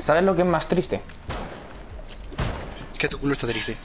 ¿Sabes lo que es más triste? Que tu culo está triste.